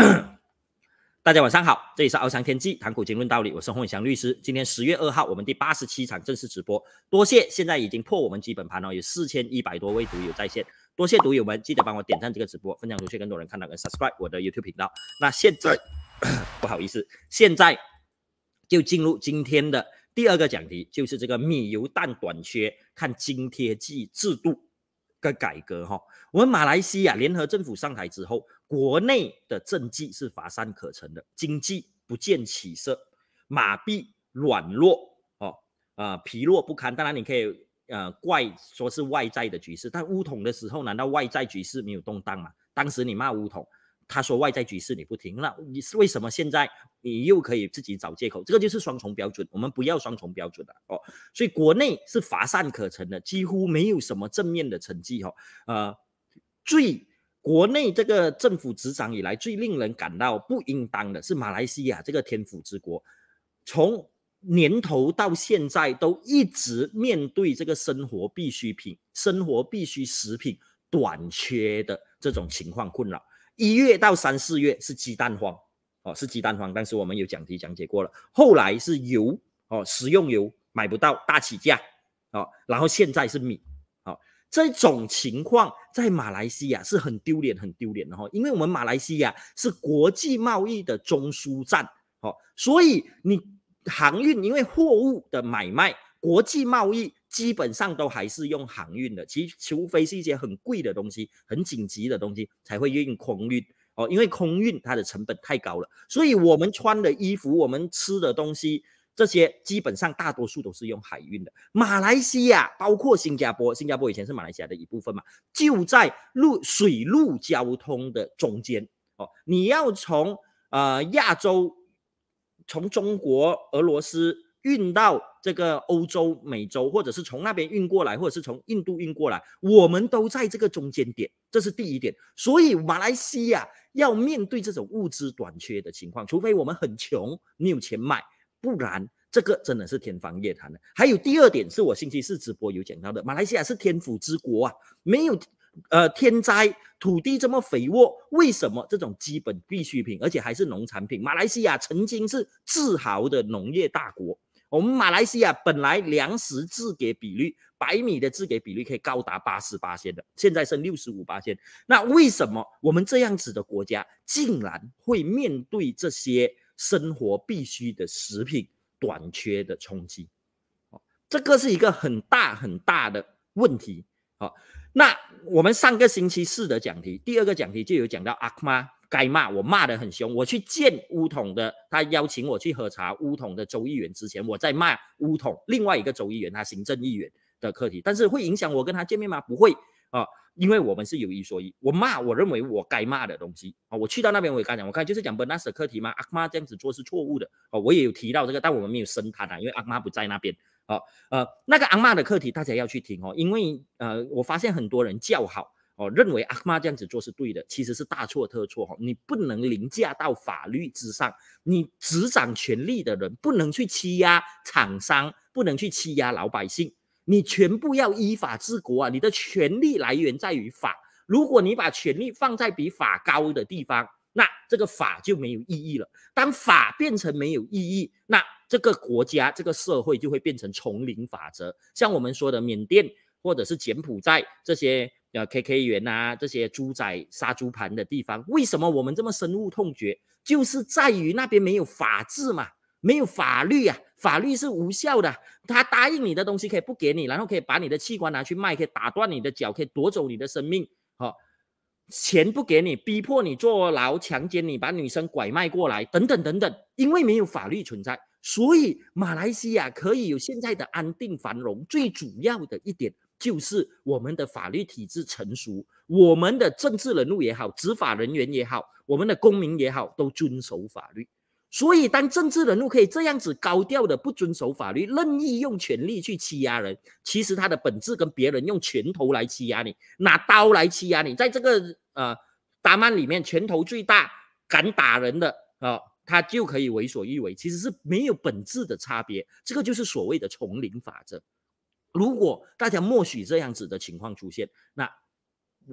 大家晚上好，这里是翱翔天际谈股经论道理，我是洪伟祥律师。今天十月二号，我们第八十七场正式直播，多谢现在已经破我们基本盘哦，有四千一百多位读友在线，多谢读友们，记得帮我点赞这个直播，分享出去，更多人看到跟 subscribe 我的 YouTube 频道。那现在 不好意思，现在就进入今天的第二个讲题，就是这个米油蛋短缺，看津贴制制度的改革哈。我们马来西亚联合政府上台之后。国内的政绩是乏善可陈的，经济不见起色，马币软弱哦，啊疲弱不堪。当然你可以呃怪说是外在的局势，但乌统的时候难道外在局势没有动荡吗？当时你骂乌统，他说外在局势你不听，那你是为什么现在你又可以自己找借口？这个就是双重标准，我们不要双重标准的哦。所以国内是乏善可陈的，几乎没有什么正面的成绩哦。呃，最。国内这个政府执掌以来，最令人感到不应当的是马来西亚这个天府之国，从年头到现在都一直面对这个生活必需品、生活必需食品短缺的这种情况困扰。一月到三四月是鸡蛋荒，哦，是鸡蛋荒，但是我们有讲题讲解过了。后来是油，哦，食用油买不到，大起价，哦，然后现在是米。这种情况在马来西亚是很丢脸、很丢脸的哈，因为我们马来西亚是国际贸易的中枢站，哦，所以你航运，因为货物的买卖、国际贸易基本上都还是用航运的，其除非是一些很贵的东西、很紧急的东西才会运空运哦，因为空运它的成本太高了，所以我们穿的衣服、我们吃的东西。这些基本上大多数都是用海运的。马来西亚包括新加坡，新加坡以前是马来西亚的一部分嘛，就在陆水陆交通的中间哦。你要从呃亚洲，从中国、俄罗斯运到这个欧洲、美洲，或者是从那边运过来，或者是从印度运过来，我们都在这个中间点，这是第一点。所以马来西亚要面对这种物资短缺的情况，除非我们很穷，你有钱买。不然，这个真的是天方夜谭了。还有第二点，是我星期四直播有讲到的，马来西亚是天府之国啊，没有呃天灾，土地这么肥沃，为什么这种基本必需品，而且还是农产品？马来西亚曾经是自豪的农业大国，我们马来西亚本来粮食自给比率，白米的自给比率可以高达八十八千的，现在剩六十五八千。那为什么我们这样子的国家，竟然会面对这些？生活必须的食品短缺的冲击，哦，这个是一个很大很大的问题，好，那我们上个星期四的讲题，第二个讲题就有讲到阿妈该骂我骂得很凶，我去见乌统的，他邀请我去喝茶，乌统的州议员之前，我在骂乌统另外一个州议员，他行政议员的课题，但是会影响我跟他见面吗？不会。啊。因为我们是有一说一，我骂我认为我该骂的东西啊，我去到那边我也刚讲，我看就是讲 Benas 的课题嘛，阿妈这样子做是错误的哦，我也有提到这个，但我们没有深谈啊，因为阿妈不在那边哦，呃，那个阿妈的课题大家要去听哦，因为呃，我发现很多人叫好哦，认为阿妈这样子做是对的，其实是大错特错哈，你不能凌驾到法律之上，你执掌权力的人不能去欺压厂商，不能去欺压老百姓。你全部要依法治国啊！你的权力来源在于法。如果你把权力放在比法高的地方，那这个法就没有意义了。当法变成没有意义，那这个国家、这个社会就会变成丛林法则。像我们说的缅甸或者是柬埔寨这些呃 KK 园啊，这些猪仔杀猪盘的地方，为什么我们这么深恶痛绝？就是在于那边没有法治嘛。没有法律啊，法律是无效的。他答应你的东西可以不给你，然后可以把你的器官拿去卖，可以打断你的脚，可以夺走你的生命。好，钱不给你，逼迫你坐牢，强奸你，把女生拐卖过来，等等等等。因为没有法律存在，所以马来西亚可以有现在的安定繁荣。最主要的一点就是我们的法律体制成熟，我们的政治人物也好，执法人员也好，我们的公民也好，都遵守法律。所以，当政治人物可以这样子高调的不遵守法律，任意用权力去欺压人，其实他的本质跟别人用拳头来欺压你，拿刀来欺压你，在这个呃达曼里面，拳头最大，敢打人的啊，他就可以为所欲为，其实是没有本质的差别。这个就是所谓的丛林法则。如果大家默许这样子的情况出现，那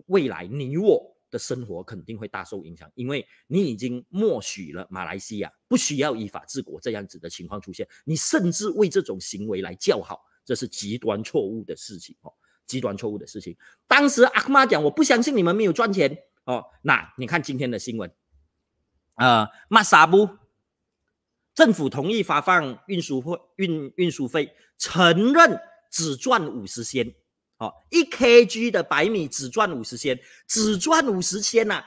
未来你我的生活肯定会大受影响，因为你已经默许了马来西亚不需要依法治国这样子的情况出现，你甚至为这种行为来叫好，这是极端错误的事情哦，极端错误的事情。当时阿妈讲，我不相信你们没有赚钱哦，那你看今天的新闻，呃，马萨布政府同意发放运输费运运输费，承认只赚五十仙。哦，一 kg 的白米只赚五十仙，只赚五十仙呐！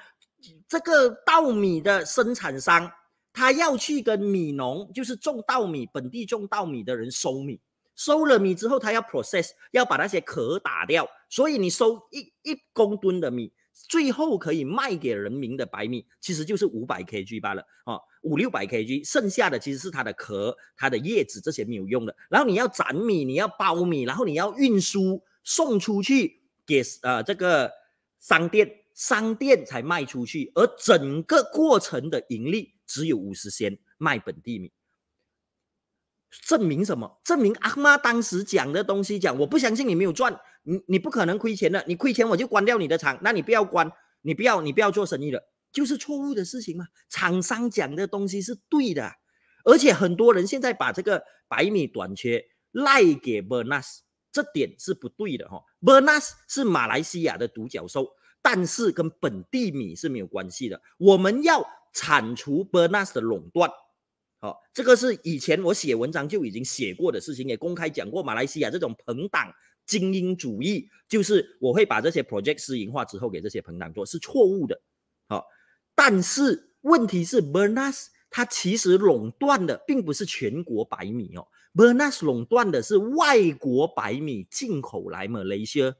这个稻米的生产商，他要去跟米农，就是种稻米、本地种稻米的人收米，收了米之后，他要 process，要把那些壳打掉，所以你收一一公吨的米，最后可以卖给人民的白米，其实就是五百 kg 罢了啊，五六百 kg，剩下的其实是它的壳、它的叶子这些没有用的。然后你要攒米，你要包米，然后你要运输。送出去给呃这个商店，商店才卖出去，而整个过程的盈利只有五十仙卖本地米，证明什么？证明阿妈当时讲的东西讲，我不相信你没有赚，你你不可能亏钱的，你亏钱我就关掉你的厂，那你不要关，你不要你不要做生意了，就是错误的事情嘛。厂商讲的东西是对的，而且很多人现在把这个白米短缺赖给 Bernas。这点是不对的哈，Bernas 是马来西亚的独角兽，但是跟本地米是没有关系的。我们要铲除 Bernas 的垄断，好，这个是以前我写文章就已经写过的事情，也公开讲过。马来西亚这种朋党精英主义，就是我会把这些 project 私营化之后给这些朋党做，是错误的。好，但是问题是 Bernas 它其实垄断的并不是全国白米哦。Bernas 垄断的是外国白米进口来马来西亚，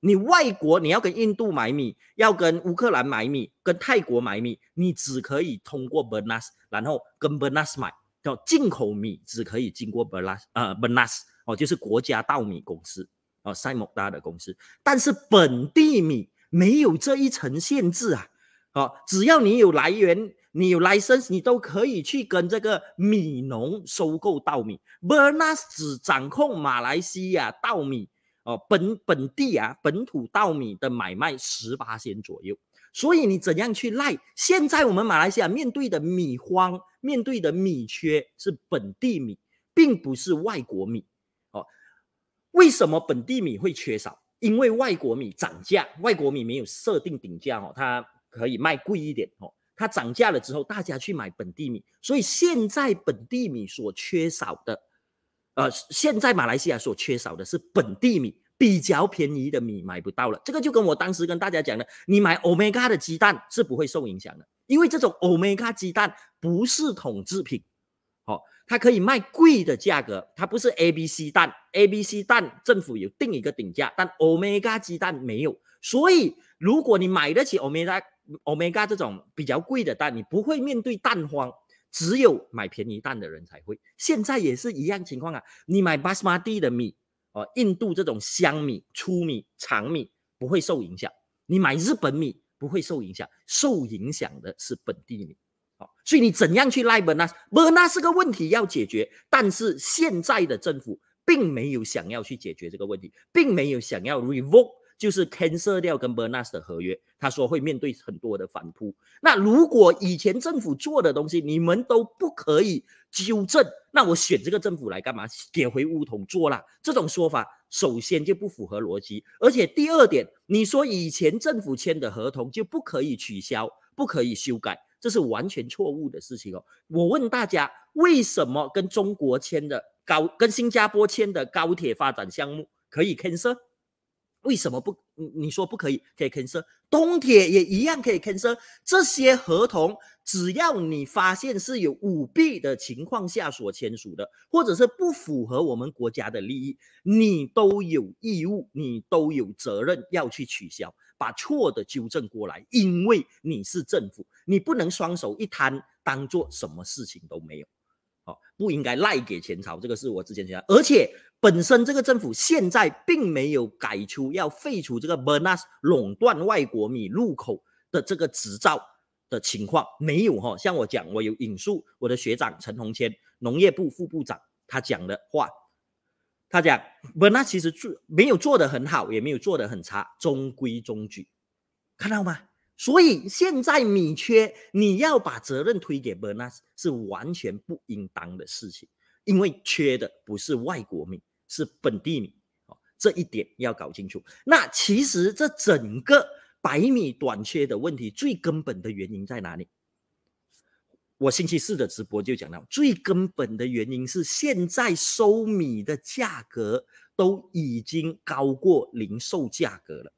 你外国你要跟印度买米，要跟乌克兰买米，跟泰国买米，你只可以通过 Bernas，然后跟 Bernas 买，叫进口米只可以经过 Bernas，呃，Bernas 哦，就是国家稻米公司哦，塞莫达的公司，但是本地米没有这一层限制啊，哦，只要你有来源。你有 license，你都可以去跟这个米农收购稻米。Bernas 只掌控马来西亚稻米哦，本本地啊本土稻米的买卖十八仙左右。所以你怎样去赖？现在我们马来西亚面对的米荒，面对的米缺是本地米，并不是外国米哦。为什么本地米会缺少？因为外国米涨价，外国米没有设定顶价哦，它可以卖贵一点哦。它涨价了之后，大家去买本地米，所以现在本地米所缺少的，呃，现在马来西亚所缺少的是本地米，比较便宜的米买不到了。这个就跟我当时跟大家讲的，你买 Omega 的鸡蛋是不会受影响的，因为这种 Omega 鸡蛋不是统制品，好，它可以卖贵的价格，它不是 ABC 蛋，ABC 蛋政府有定一个顶价，但 Omega 鸡蛋没有，所以如果你买得起 Omega。Omega 这种比较贵的蛋，你不会面对蛋荒，只有买便宜蛋的人才会。现在也是一样情况啊，你买 Basmati 的米，哦，印度这种香米、粗米、长米不会受影响，你买日本米不会受影响，受影响的是本地米。好，所以你怎样去赖本呢？本那是个问题要解决，但是现在的政府并没有想要去解决这个问题，并没有想要 revoke。就是 cancel 掉跟 Bernas 的合约，他说会面对很多的反扑。那如果以前政府做的东西你们都不可以纠正，那我选这个政府来干嘛？给回乌统做了这种说法，首先就不符合逻辑。而且第二点，你说以前政府签的合同就不可以取消、不可以修改，这是完全错误的事情哦。我问大家，为什么跟中国签的高、跟新加坡签的高铁发展项目可以 cancel？为什么不？你你说不可以，可以 cancel，东铁也一样可以 cancel。这些合同，只要你发现是有舞弊的情况下所签署的，或者是不符合我们国家的利益，你都有义务，你都有责任要去取消，把错的纠正过来。因为你是政府，你不能双手一摊，当做什么事情都没有。好，不应该赖给前朝，这个是我之前讲，而且。本身这个政府现在并没有改出要废除这个 Bernas 垄断外国米入口的这个执照的情况，没有哈。像我讲，我有引述我的学长陈宏谦，农业部副部长，他讲的话，他讲 Bernas 其实做没有做得很好，也没有做得很差，中规中矩，看到吗？所以现在米缺，你要把责任推给 Bernas 是完全不应当的事情，因为缺的不是外国米，是本地米哦，这一点要搞清楚。那其实这整个白米短缺的问题，最根本的原因在哪里？我星期四的直播就讲到，最根本的原因是现在收米的价格都已经高过零售价格了，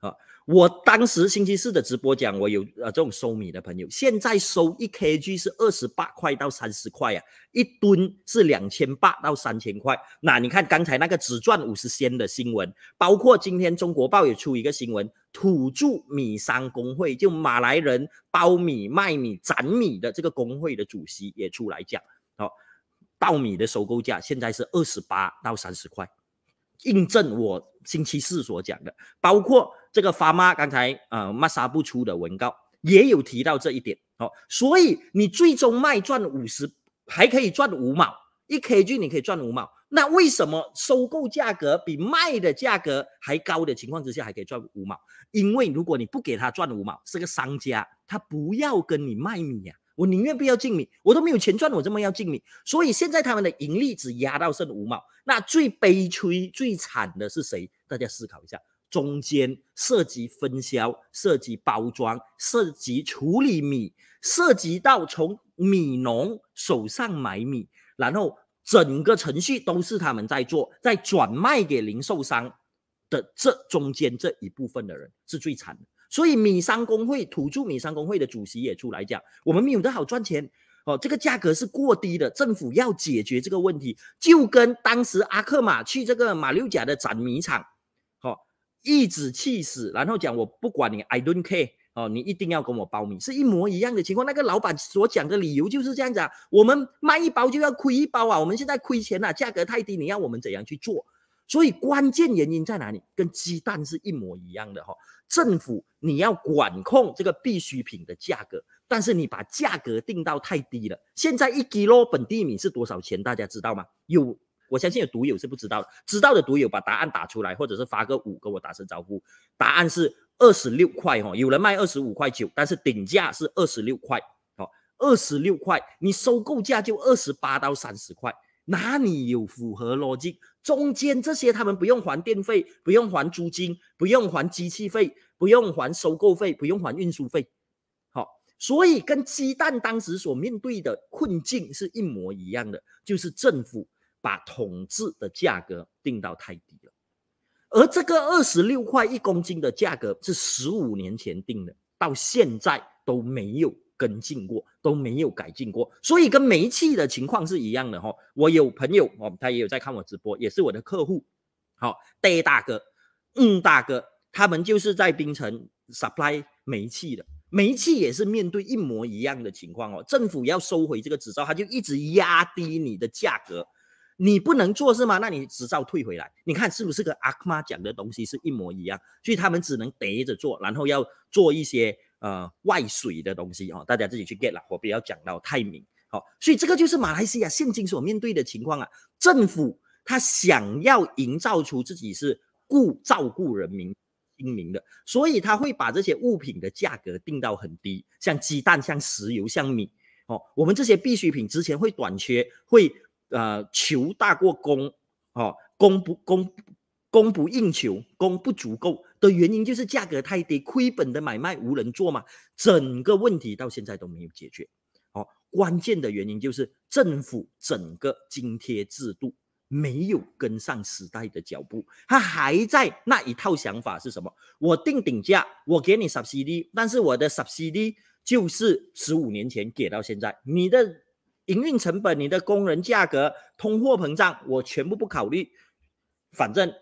啊。我当时星期四的直播讲，我有呃这种收米的朋友，现在收一 kg 是二十八块到三十块啊，一吨是两千八到三千块。那你看刚才那个只赚五十仙的新闻，包括今天中国报也出一个新闻，土著米商工会就马来人包米卖米攒米的这个工会的主席也出来讲，哦，稻米的收购价现在是二十八到三十块。印证我星期四所讲的，包括这个发妈刚才呃玛莎不出的文告也有提到这一点哦，所以你最终卖赚五十，还可以赚五毛一 kg，你可以赚五毛。那为什么收购价格比卖的价格还高的情况之下还可以赚五毛？因为如果你不给他赚五毛，是个商家，他不要跟你卖米呀。我宁愿不要进米，我都没有钱赚，我这么要进米，所以现在他们的盈利只压到剩五毛。那最悲催、最惨的是谁？大家思考一下，中间涉及分销、涉及包装、涉及处理米、涉及到从米农手上买米，然后整个程序都是他们在做，在转卖给零售商的这中间这一部分的人是最惨的。所以米商工会土著米商工会的主席也出来讲，我们没有得好赚钱哦，这个价格是过低的，政府要解决这个问题，就跟当时阿克玛去这个马六甲的斩米厂，一指气死，然后讲我不管你，I don't care，哦，你一定要跟我包米，是一模一样的情况。那个老板所讲的理由就是这样子啊，我们卖一包就要亏一包啊，我们现在亏钱了，价格太低，你要我们怎样去做？所以关键原因在哪里？跟鸡蛋是一模一样的哈。政府你要管控这个必需品的价格，但是你把价格定到太低了。现在一 kilo 本地米是多少钱？大家知道吗？有，我相信有读友是不知道的。知道的读友把答案打出来，或者是发个五跟我打声招呼。答案是二十六块哈，有人卖二十五块九，但是顶价是二十六块。好，二十六块，你收购价就二十八到三十块。哪里有符合逻辑？中间这些他们不用还电费，不用还租金，不用还机器费，不用还收购费，不用还运输费。好，所以跟鸡蛋当时所面对的困境是一模一样的，就是政府把统治的价格定到太低了。而这个二十六块一公斤的价格是十五年前定的，到现在都没有。跟进过都没有改进过，所以跟煤气的情况是一样的哈。我有朋友哦，他也有在看我直播，也是我的客户。好，Day 大哥，嗯大哥，他们就是在槟城 supply 煤气的，煤气也是面对一模一样的情况哦。政府要收回这个执照，他就一直压低你的价格，你不能做是吗？那你执照退回来，你看是不是跟阿克玛讲的东西是一模一样？所以他们只能逮着做，然后要做一些。呃，外水的东西哦，大家自己去 get 了，我不要讲到太明。好，所以这个就是马来西亚现今所面对的情况啊。政府他想要营造出自己是顾照顾人民英明的，所以他会把这些物品的价格定到很低，像鸡蛋、像石油、像米哦，我们这些必需品之前会短缺，会呃求大过供哦，供不供。供不应求，供不足够的原因就是价格太低，亏本的买卖无人做嘛。整个问题到现在都没有解决。哦，关键的原因就是政府整个津贴制度没有跟上时代的脚步，他还在那一套想法是什么？我定顶价，我给你 subsidy，但是我的 subsidy 就是十五年前给到现在，你的营运成本、你的工人价格、通货膨胀，我全部不考虑，反正。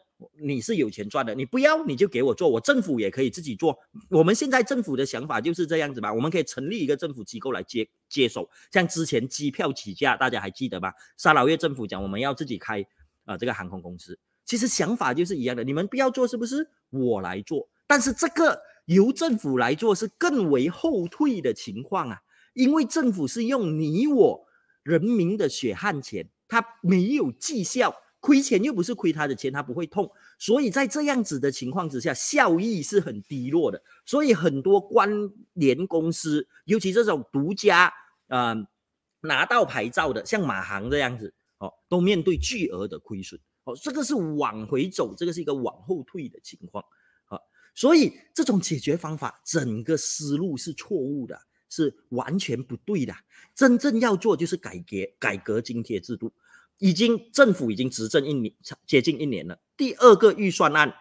你是有钱赚的，你不要你就给我做，我政府也可以自己做。我们现在政府的想法就是这样子吧，我们可以成立一个政府机构来接接手。像之前机票起价，大家还记得吗？沙老越政府讲我们要自己开啊这个航空公司，其实想法就是一样的。你们不要做是不是？我来做，但是这个由政府来做是更为后退的情况啊，因为政府是用你我人民的血汗钱，他没有绩效。亏钱又不是亏他的钱，他不会痛，所以在这样子的情况之下，效益是很低落的。所以很多关联公司，尤其这种独家啊拿到牌照的，像马航这样子哦，都面对巨额的亏损哦。这个是往回走，这个是一个往后退的情况啊。所以这种解决方法，整个思路是错误的，是完全不对的。真正要做就是改革改革津贴制度。已经政府已经执政一年，接近一年了。第二个预算案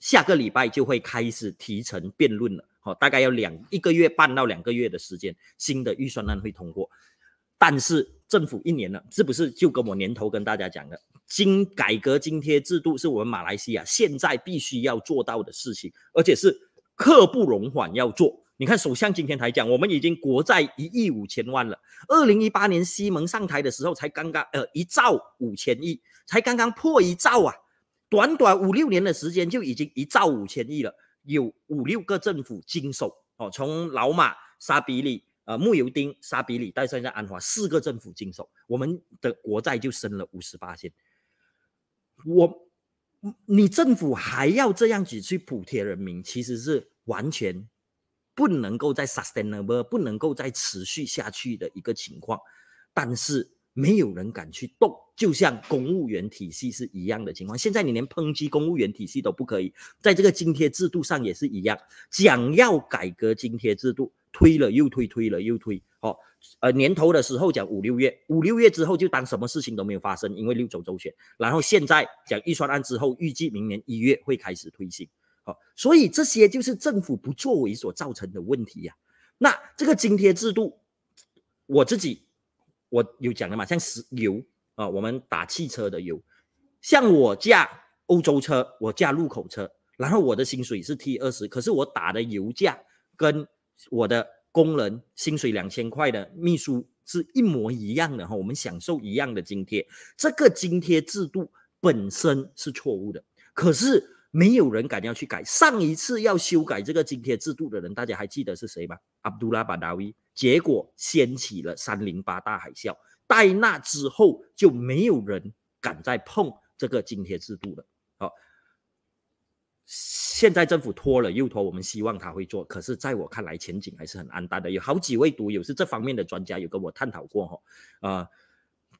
下个礼拜就会开始提成辩论了，好，大概要两一个月半到两个月的时间，新的预算案会通过。但是政府一年了，是不是就跟我年头跟大家讲的，经改革津贴制度是我们马来西亚现在必须要做到的事情，而且是刻不容缓要做。你看，首相今天才讲，我们已经国债一亿五千万了。二零一八年西蒙上台的时候，才刚刚呃一兆五千亿，才刚刚破一兆啊！短短五六年的时间就已经一兆五千亿了，有五六个政府经手哦，从老马、沙比里、呃穆尤丁、沙比里，到现在安华四个政府经手，我们的国债就升了五十八千。我，你政府还要这样子去补贴人民，其实是完全。不能够再 sustainable，不能够再持续下去的一个情况，但是没有人敢去动，就像公务员体系是一样的情况。现在你连抨击公务员体系都不可以，在这个津贴制度上也是一样，想要改革津贴制度，推了又推，推了又推。好，呃，年头的时候讲五六月，五六月之后就当什么事情都没有发生，因为六周周选。然后现在讲预算案之后，预计明年一月会开始推行。好，所以这些就是政府不作为所造成的问题呀。那这个津贴制度，我自己我有讲的嘛，像石油啊，我们打汽车的油，像我驾欧洲车，我驾路口车，然后我的薪水是 T 二十，可是我打的油价跟我的工人薪水两千块的秘书是一模一样的哈，我们享受一样的津贴，这个津贴制度本身是错误的，可是。没有人敢要去改。上一次要修改这个津贴制度的人，大家还记得是谁吗？阿卜杜拉·巴达维。结果掀起了三零八大海啸。在那之后，就没有人敢再碰这个津贴制度了。好，现在政府拖了又拖，我们希望他会做。可是，在我看来，前景还是很暗淡的。有好几位读友是这方面的专家，有跟我探讨过哈。啊，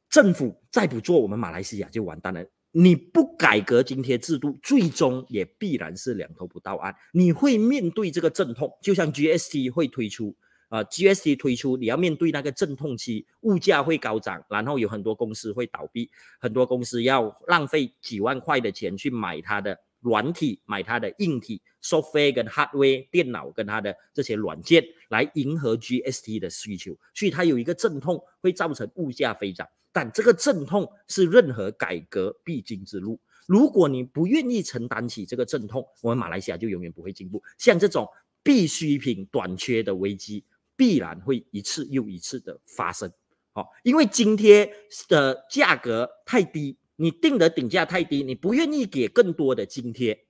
政府再不做，我们马来西亚就完蛋了。你不改革津贴制度，最终也必然是两头不到岸。你会面对这个阵痛，就像 GST 会推出啊，GST 推出，你要面对那个阵痛期，物价会高涨，然后有很多公司会倒闭，很多公司要浪费几万块的钱去买它的软体，买它的硬体，software 跟 hardware 电脑跟它的这些软件来迎合 GST 的需求，所以它有一个阵痛，会造成物价飞涨。但这个阵痛是任何改革必经之路。如果你不愿意承担起这个阵痛，我们马来西亚就永远不会进步。像这种必需品短缺的危机，必然会一次又一次的发生。好，因为津贴的价格太低，你定的顶价太低，你不愿意给更多的津贴，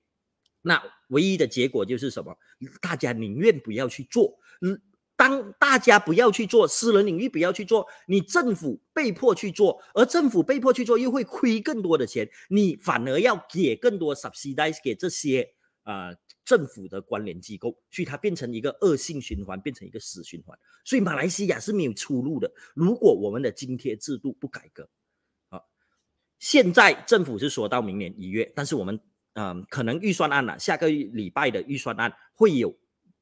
那唯一的结果就是什么？大家宁愿不要去做。当大家不要去做私人领域，不要去做，你政府被迫去做，而政府被迫去做又会亏更多的钱，你反而要给更多 subsidize 给这些啊政府的关联机构，所以它变成一个恶性循环，变成一个死循环。所以马来西亚是没有出路的。如果我们的津贴制度不改革，啊，现在政府是说到明年一月，但是我们嗯可能预算案了，下个礼拜的预算案会有。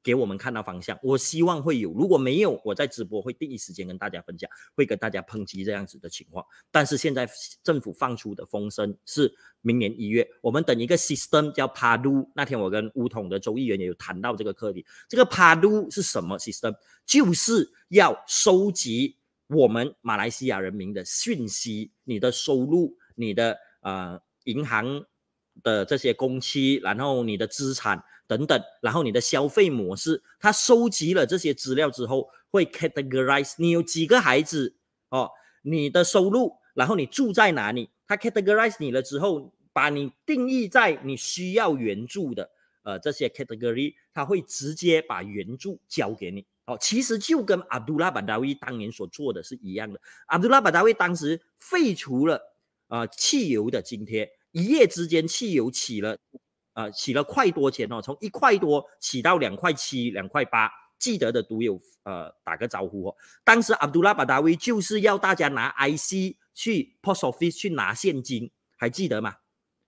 给我们看到方向，我希望会有。如果没有，我在直播会第一时间跟大家分享，会跟大家抨击这样子的情况。但是现在政府放出的风声是明年一月，我们等一个 system 叫 PADU。那天我跟乌统的州议员也有谈到这个课题。这个 PADU 是什么 system？就是要收集我们马来西亚人民的讯息，你的收入，你的呃银行的这些工期，然后你的资产。等等，然后你的消费模式，他收集了这些资料之后，会 categorize 你有几个孩子哦，你的收入，然后你住在哪里，他 categorize 你了之后，把你定义在你需要援助的呃这些 category，他会直接把援助交给你哦。其实就跟阿杜拉巴达维当年所做的是一样的，阿杜拉巴达维当时废除了啊汽油的津贴。一夜之间汽油起了，呃，起了块多钱哦，从一块多起到两块七、两块八。记得的读友，呃，打个招呼哦。当时阿卜杜拉·巴达威就是要大家拿 IC 去 Post Office 去拿现金，还记得吗？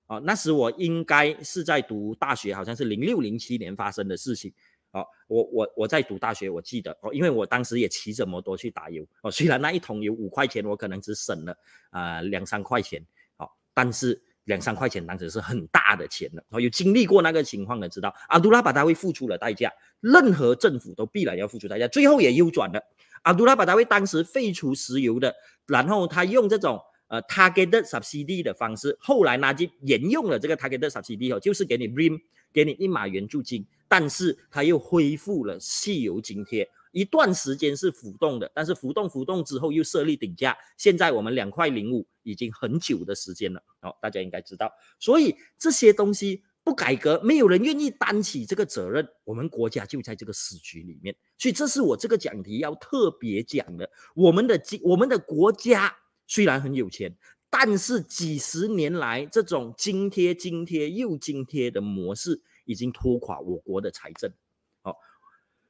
哦，那时我应该是在读大学，好像是零六零七年发生的事情。哦，我我我在读大学，我记得哦，因为我当时也骑着摩托去打油哦，虽然那一桶油五块钱，我可能只省了啊两三块钱，哦，但是两三块钱当时是很大的钱了。哦，有经历过那个情况的知道，阿杜拉巴达威付出了代价，任何政府都必然要付出代价，最后也右转了。阿杜拉巴达威当时废除石油的，然后他用这种。呃，targeted subsidy 的方式，后来呢就沿用了这个 targeted subsidy 哦，就是给你 rim 给你一码援助金，但是他又恢复了汽油津贴，一段时间是浮动的，但是浮动浮动之后又设立顶价，现在我们两块零五已经很久的时间了，好，大家应该知道，所以这些东西不改革，没有人愿意担起这个责任，我们国家就在这个死局里面，所以这是我这个讲题要特别讲的，我们的我们的国家。虽然很有钱，但是几十年来这种津贴、津贴又津贴的模式已经拖垮我国的财政。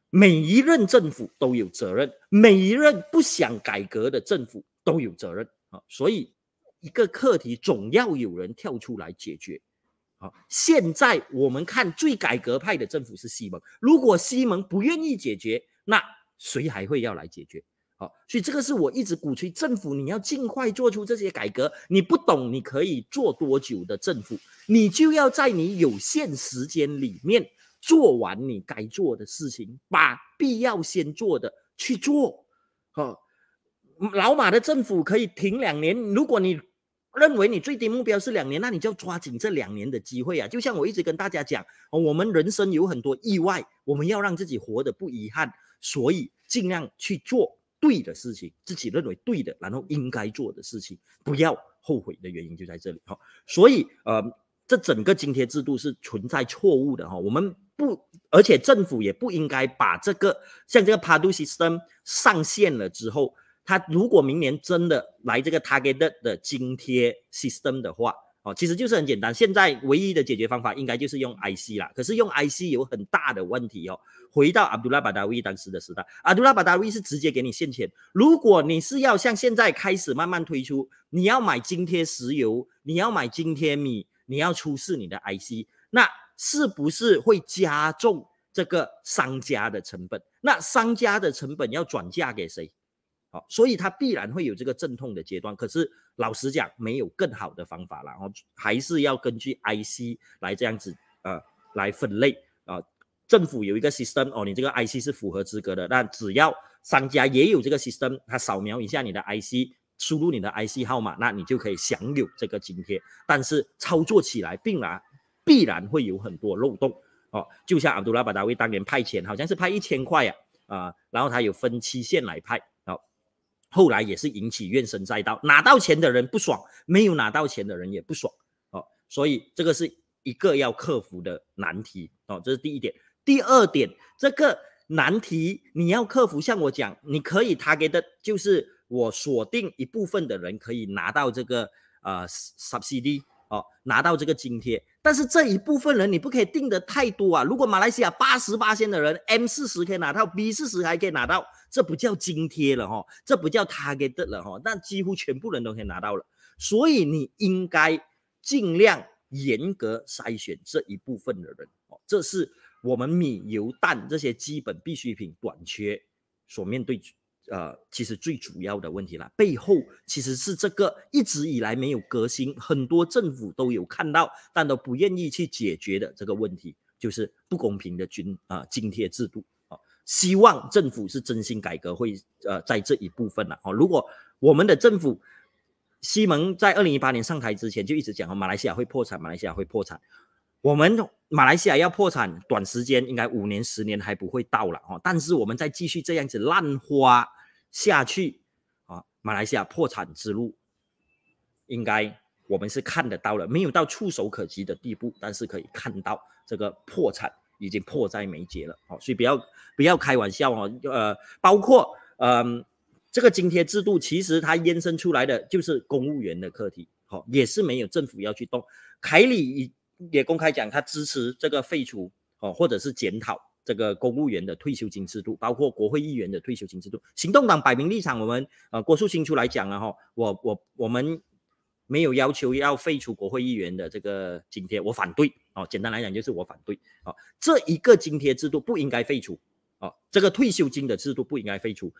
每一任政府都有责任，每一任不想改革的政府都有责任。啊，所以一个课题总要有人跳出来解决。好，现在我们看最改革派的政府是西蒙，如果西蒙不愿意解决，那谁还会要来解决？好，所以这个是我一直鼓吹政府，你要尽快做出这些改革。你不懂，你可以做多久的政府，你就要在你有限时间里面做完你该做的事情，把必要先做的去做。好，老马的政府可以停两年，如果你认为你最低目标是两年，那你就要抓紧这两年的机会啊！就像我一直跟大家讲，我们人生有很多意外，我们要让自己活得不遗憾，所以尽量去做。对的事情，自己认为对的，然后应该做的事情，不要后悔的原因就在这里哈。所以呃，这整个津贴制度是存在错误的哈。我们不，而且政府也不应该把这个像这个 Padu system 上线了之后，他如果明年真的来这个 targeted 的津贴 system 的话。哦，其实就是很简单，现在唯一的解决方法应该就是用 IC 啦。可是用 IC 有很大的问题哦。回到阿卜杜拉巴达威当时的时代，阿卜杜拉巴达威是直接给你现钱。如果你是要像现在开始慢慢推出，你要买津贴石油，你要买津贴米，你要出示你的 IC，那是不是会加重这个商家的成本？那商家的成本要转嫁给谁？好，所以它必然会有这个阵痛的阶段。可是老实讲，没有更好的方法了，哦还是要根据 IC 来这样子呃来分类啊。政府有一个 system 哦，你这个 IC 是符合资格的，那只要商家也有这个 system，他扫描一下你的 IC，输入你的 IC 号码，那你就可以享有这个津贴。但是操作起来并然必然会有很多漏洞哦。就像阿杜拉巴达维当年派钱，好像是派一千块呀啊，然后他有分期限来派。哦后来也是引起怨声载道，拿到钱的人不爽，没有拿到钱的人也不爽哦，所以这个是一个要克服的难题哦，这是第一点。第二点，这个难题你要克服，像我讲，你可以他给的，就是我锁定一部分的人可以拿到这个呃 subsidy。哦，拿到这个津贴，但是这一部分人你不可以定的太多啊。如果马来西亚八十八线的人 M 四十可以拿到，B 四十还可以拿到，这不叫津贴了哈，这不叫 target 了哈，但几乎全部人都可以拿到了。所以你应该尽量严格筛选这一部分的人哦，这是我们米油蛋这些基本必需品短缺所面对。呃，其实最主要的问题了，背后其实是这个一直以来没有革新，很多政府都有看到，但都不愿意去解决的这个问题，就是不公平的军啊津贴制度啊。希望政府是真心改革，会呃在这一部分了哦。如果我们的政府西蒙在二零一八年上台之前就一直讲哦，马来西亚会破产，马来西亚会破产。我们马来西亚要破产，短时间应该五年十年还不会到了哦。但是我们再继续这样子烂花。下去啊，马来西亚破产之路，应该我们是看得到了，没有到触手可及的地步，但是可以看到这个破产已经迫在眉睫了。哦，所以不要不要开玩笑哦。呃，包括嗯，这个津贴制度其实它延伸出来的就是公务员的课题。好，也是没有政府要去动。凯里也公开讲，他支持这个废除哦，或者是检讨这个公务员的退休金制度，包括国会议员的退休金制度。行动党摆明立场，我们呃郭树清出来讲了哈，我我我们没有要求要废除国会议员的这个津贴，我反对哦。简单来讲就是我反对哦，这一个津贴制度不应该废除哦，这个退休金的制度不应该废除。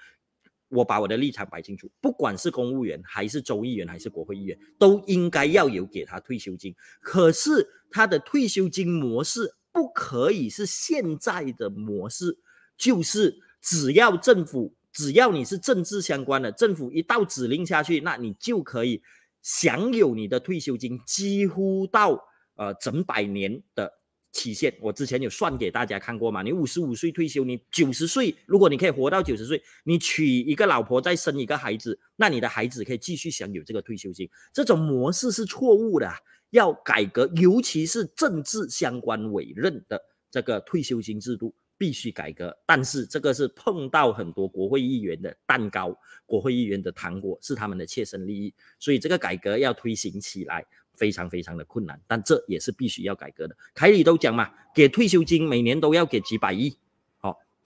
我把我的立场摆清楚，不管是公务员还是州议员还是国会议员，都应该要有给他退休金。可是他的退休金模式不可以是现在的模式，就是只要政府只要你是政治相关的，政府一道指令下去，那你就可以享有你的退休金，几乎到呃整百年的。期限我之前有算给大家看过嘛？你五十五岁退休，你九十岁，如果你可以活到九十岁，你娶一个老婆，再生一个孩子，那你的孩子可以继续享有这个退休金。这种模式是错误的，要改革，尤其是政治相关委任的这个退休金制度必须改革。但是这个是碰到很多国会议员的蛋糕，国会议员的糖果是他们的切身利益，所以这个改革要推行起来。非常非常的困难，但这也是必须要改革的。凯里都讲嘛，给退休金每年都要给几百亿，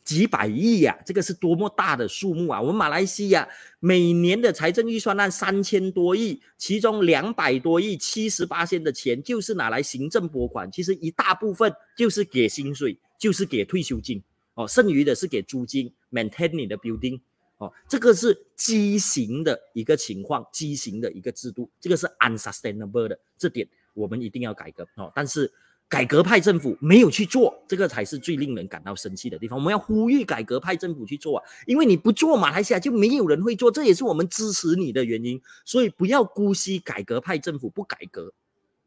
几百亿呀，这个是多么大的数目啊！我们马来西亚每年的财政预算案三千多亿，其中两百多亿，七十八线的钱就是拿来行政拨款，其实一大部分就是给薪水，就是给退休金，哦，剩余的是给租金，maintain 你的 building。哦，这个是畸形的一个情况，畸形的一个制度，这个是 unsustainable 的，这点我们一定要改革哦。但是改革派政府没有去做，这个才是最令人感到生气的地方。我们要呼吁改革派政府去做啊，因为你不做，马来西亚就没有人会做，这也是我们支持你的原因。所以不要姑息改革派政府不改革。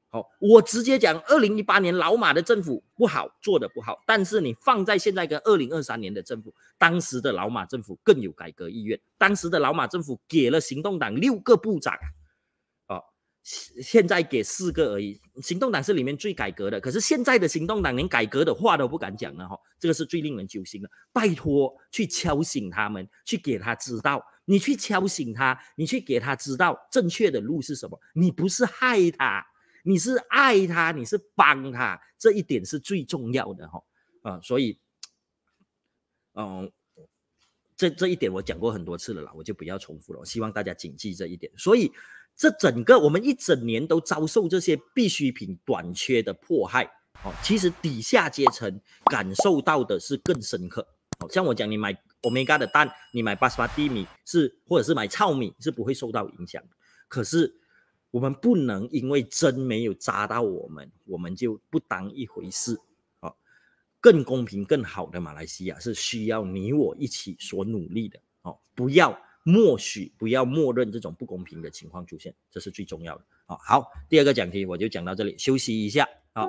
好，我直接讲，二零一八年老马的政府不好，做的不好。但是你放在现在跟二零二三年的政府，当时的老马政府更有改革意愿。当时的老马政府给了行动党六个部长，现在给四个而已。行动党是里面最改革的，可是现在的行动党连改革的话都不敢讲了哈，这个是最令人揪心的。拜托，去敲醒他们，去给他知道，你去敲醒他，你去给他知道正确的路是什么，你不是害他。你是爱他，你是帮他，这一点是最重要的哈啊，所以，嗯，这这一点我讲过很多次了啦，我就不要重复了。我希望大家谨记这一点。所以，这整个我们一整年都遭受这些必需品短缺的迫害哦。其实底下阶层感受到的是更深刻。哦，像我讲，你买欧米伽的蛋，你买巴斯巴蒂米是，或者是买糙米是不会受到影响可是。我们不能因为针没有扎到我们，我们就不当一回事哦！更公平、更好的马来西亚是需要你我一起所努力的哦！不要默许，不要默认这种不公平的情况出现，这是最重要的啊！好，第二个讲题我就讲到这里，休息一下啊。